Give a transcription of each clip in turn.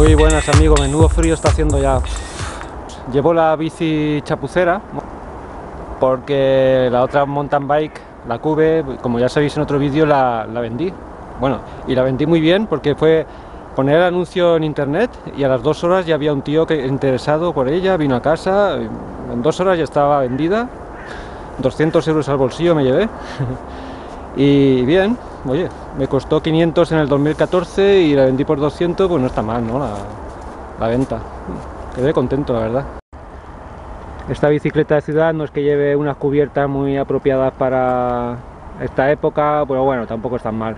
buenas amigos, menudo frío está haciendo ya. Llevo la bici chapucera porque la otra mountain bike, la Cube, como ya sabéis en otro vídeo, la, la vendí. Bueno, y la vendí muy bien porque fue poner el anuncio en internet y a las dos horas ya había un tío que interesado por ella, vino a casa, en dos horas ya estaba vendida, 200 euros al bolsillo me llevé. y bien, oye, me costó 500 en el 2014 y la vendí por 200, pues no está mal, ¿no? La, la venta. Quedé contento, la verdad. Esta bicicleta de ciudad no es que lleve unas cubiertas muy apropiadas para esta época, pero bueno, tampoco es tan mal.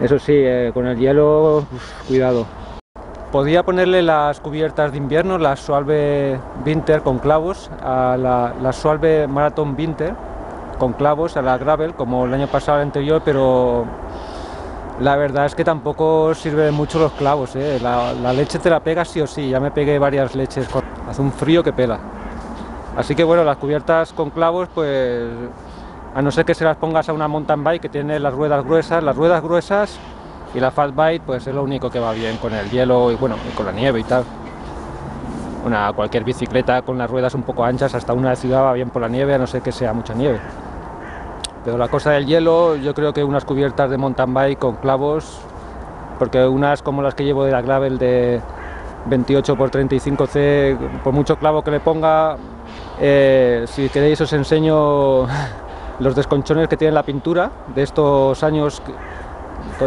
Eso sí, eh, con el hielo, cuidado. Podía ponerle las cubiertas de invierno, las Sualve Winter con clavos, a la, la Sualve Marathon Winter con clavos, a la Gravel, como el año pasado, el anterior, pero la verdad es que tampoco sirven mucho los clavos, ¿eh? la, leche te la pega sí o sí, ya me pegué varias leches, con... hace un frío que pela. Así que bueno, las cubiertas con clavos, pues a no ser que se las pongas a una mountain bike que tiene las ruedas gruesas, las ruedas gruesas y la fat bike pues es lo único que va bien con el hielo y bueno, y con la nieve y tal. Una, cualquier bicicleta con las ruedas un poco anchas hasta una ciudad va bien por la nieve a no ser que sea mucha nieve. Pero la cosa del hielo, yo creo que unas cubiertas de mountain bike con clavos, porque unas como las que llevo de la gravel de 28 x 35C, por mucho clavo que le ponga, eh, si queréis os enseño los desconchones que tiene la pintura de estos años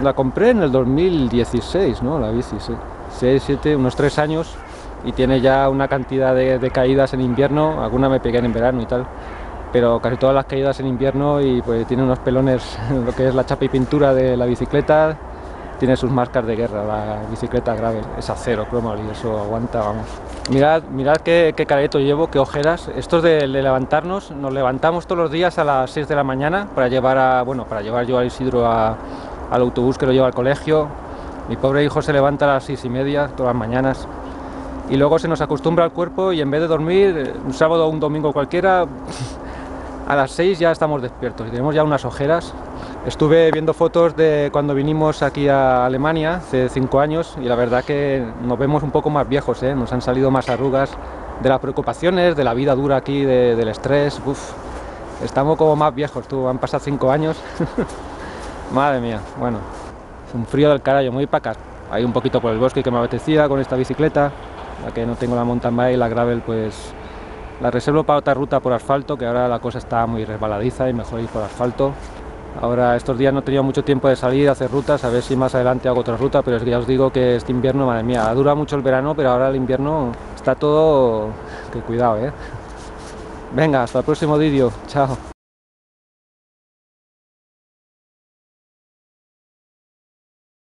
la compré en el 2016 ¿no? la bici, sí. 6, 7, unos 3 años y tiene ya una cantidad de, de, caídas en invierno, alguna me pegué en verano y tal pero casi todas las caídas en invierno y pues tiene unos pelones lo que es la chapa y pintura de la bicicleta tiene sus marcas de guerra, la bicicleta gravel, es acero, cromo y eso aguanta, vamos. Mirad, mirad qué, qué careto llevo, qué ojeras. Esto es de, de, levantarnos, nos levantamos todos los días a las 6 de la mañana para llevar a, bueno, para llevar yo a Isidro a, al autobús que lo lleva al colegio. Mi pobre hijo se levanta a las 6 y media todas las mañanas. Y luego se nos acostumbra al cuerpo y en vez de dormir, un sábado o un domingo cualquiera, a las 6 ya estamos despiertos y tenemos ya unas ojeras Estuve viendo fotos de cuando vinimos aquí a Alemania hace cinco años y la verdad que nos vemos un poco más viejos, ¿eh? nos han salido más arrugas de las preocupaciones, de la vida dura aquí, de, del estrés. Uf, estamos como más viejos, tú, han pasado cinco años. Madre mía, bueno, es un frío del carajo, muy acá. Hay un poquito por el bosque que me apetecía con esta bicicleta, ya que no tengo la mountain bike, la gravel, pues la reservo para otra ruta por asfalto, que ahora la cosa está muy resbaladiza y mejor ir por asfalto. Ahora estos días no he tenido mucho tiempo de salir a hacer rutas, a ver si más adelante hago otra ruta, pero es que ya os digo que este invierno, madre mía, dura mucho el verano, pero ahora el invierno está todo... que cuidado, ¿eh? Venga, hasta el próximo vídeo, chao.